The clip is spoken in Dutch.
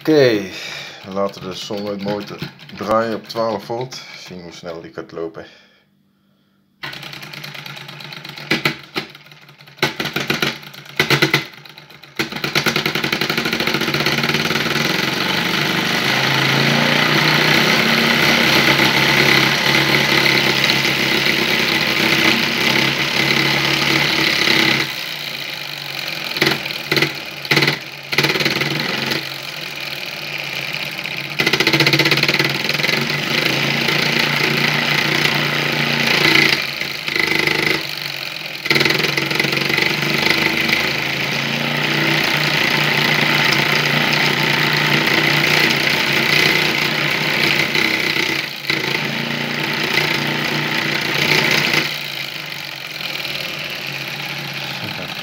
Oké, we laten de solenoid motor draaien op 12 volt. Zien hoe snel die gaat lopen. Okay.